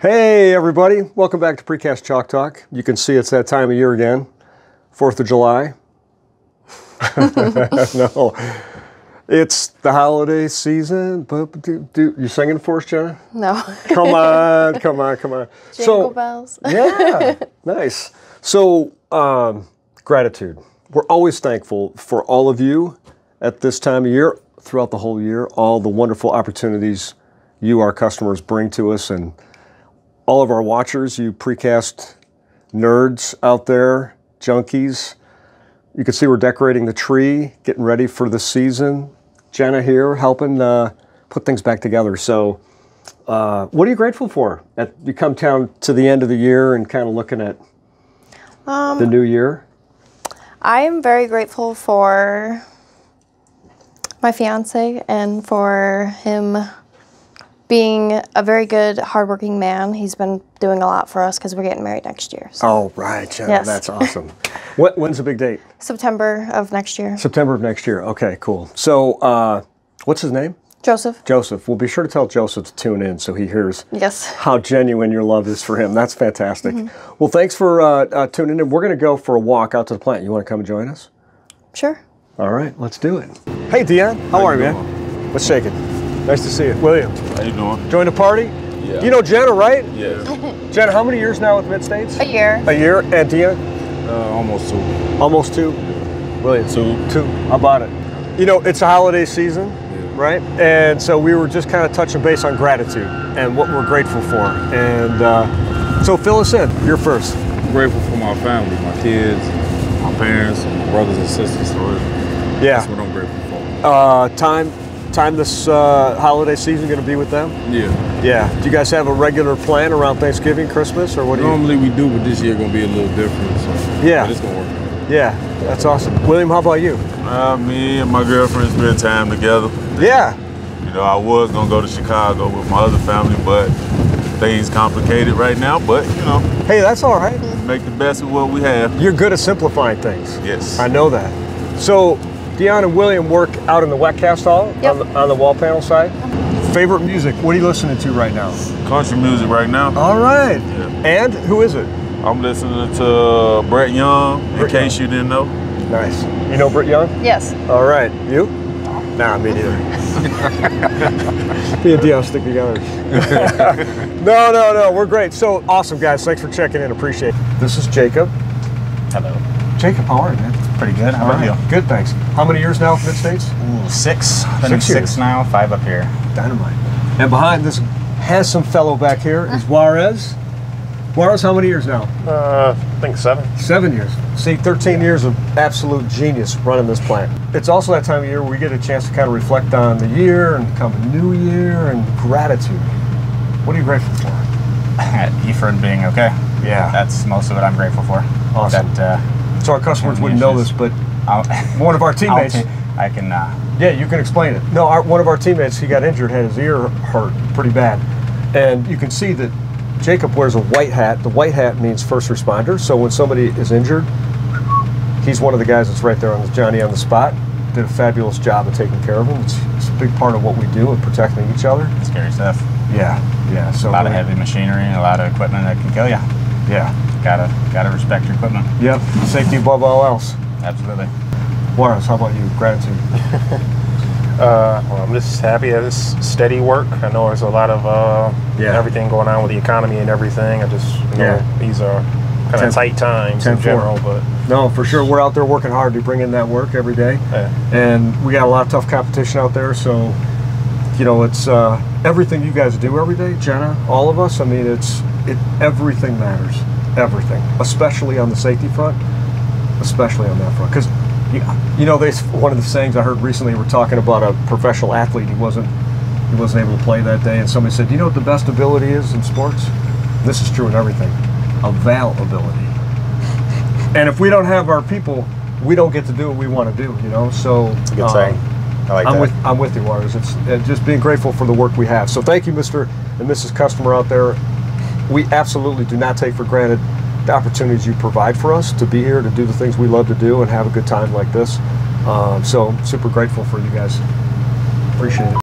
Hey, everybody. Welcome back to Precast Chalk Talk. You can see it's that time of year again, 4th of July. no, it's the holiday season. But do, do, you singing for us, Jenna? No. Come on, come on, come on. Jingle bells. yeah, nice. So, um, gratitude. We're always thankful for all of you at this time of year, throughout the whole year, all the wonderful opportunities you, our customers, bring to us, and all of our watchers, you precast nerds out there, junkies. You can see we're decorating the tree, getting ready for the season. Jenna here helping uh, put things back together. So, uh, what are you grateful for? At you come down to the end of the year and kind of looking at the new year. I am very grateful for my fiance and for him being a very good, hardworking man. He's been doing a lot for us because we're getting married next year. So Oh, right, Jenna, Yes. that's awesome. what, when's the big date? September of next year. September of next year. Okay, cool. So, uh, what's his name? Joseph. Joseph. We'll be sure to tell Joseph to tune in so he hears Yes. how genuine your love is for him. That's fantastic. Well, thanks for uh, uh, tuning in. We're going to go for a walk out to the plant. You want to come and join us? Sure. All right, let's do it. Hey, Dion. How, are you, you man? What's shaking? Nice to see you. William, How you doing? join the party? Yeah. You know Jenna, right? Yeah. Jenna, how many years now with Mid States? A year. A year. And Dion? Uh, almost two. Almost two. William? Two. Two. How about it? You know, it's a holiday season, right? And so we were just kind of touching base on gratitude and what we're grateful for. And uh, so fill us in. You're first. I'm grateful for my family, my kids, my parents, my brothers and sisters. So that's what I'm grateful for. Uh, time, time this uh, holiday season going to be with them? Yeah. Yeah. Do you guys have a regular plan around Thanksgiving, Christmas, or what do you? Normally we do, but this year gonna be a little different. So Yeah. but it's gonna work. Yeah, that's awesome. William, how about you? Uh, me and my girlfriend spend time together. Yeah. You know, I was gonna go to Chicago with my other family, but things complicated right now. But you know, Hey, that's all right. make the best of what we have. You're good at simplifying things. Yes. I know that. So, Dion and William work out in the wet cast hall Yep. on, the, on the wall panel side. Favorite music? What are you listening to right now? Country music right now. All right. Yeah. And who is it? I'm listening to Brett Young. In Brett case Young. you didn't know. Nice. You know Brett Young? Yes. All right. You? Nah, me neither. me and Dion stick together. no, no, no. We're great. So awesome, guys. Thanks for checking in. Appreciate it. This is Jacob. Hello. Jacob, how are you, man? Pretty good. How about you? Good, thanks. How many years now with Mid States? Ooh, six. Been Six six, years. now, five up here. Dynamite. And behind this handsome fellow back here is Juarez. Juarez, how many years now? Uh, I think seven. Seven years. See, 13 years of absolute genius running this plant. It's also that time of year where we get a chance to kind of reflect on the year and come a new year and gratitude. What are you grateful for? Eford being okay. Yeah. That's most of it I'm grateful for. Awesome. That, uh, So our customers wouldn't know this, but I'll, one of our teammates. I can, uh, Yeah, you can explain it. No, our, one of our teammates, he got injured, had his ear hurt pretty bad. And you can see that Jacob wears a white hat. The white hat means first responder. So when somebody is injured, he's one of the guys that's right there on the Johnny on the spot. Did a fabulous job of taking care of him. It's, it's a big part of what we do in protecting each other. scary stuff. Yeah, yeah. So A lot of heavy machinery and a lot of equipment that can kill you. Yeah. Gotta, gotta respect your equipment. Yep. Safety above all else. Absolutely. Juarez, how about you? Gratitude. Uh, well, I'm just happy that it's steady work. I know there's a lot of uh, Yeah. everything going on with the economy and everything. I just you know Yeah. these are kind Ten- of tight times in four. general, but No, for sure. We're out there working hard to bring in that work every day. Yeah. And we got a lot of tough competition out there. So, you know, it's uh, everything you guys do every day, Jenna, all of us. I mean, it's it everything matters, everything, especially on the safety front, especially on that front. Because, you know, they one of the sayings I heard recently. We're talking about a professional athlete. He wasn't he wasn't able to play that day, and somebody said, "Do "You know what the best ability is in sports? This is true in everything. Availability." And if we don't have our people, we don't get to do what we want to do, you know. So Good um, saying. I like I'm that. with I'm with you, Juarez. It's uh, just being grateful for the work we have. So thank you, Mr. and Mrs. Customer out there. We absolutely do not take for granted the opportunities you provide for us to be here to do the things we love to do and have a good time like this. Um, so super grateful for you guys. Appreciate it.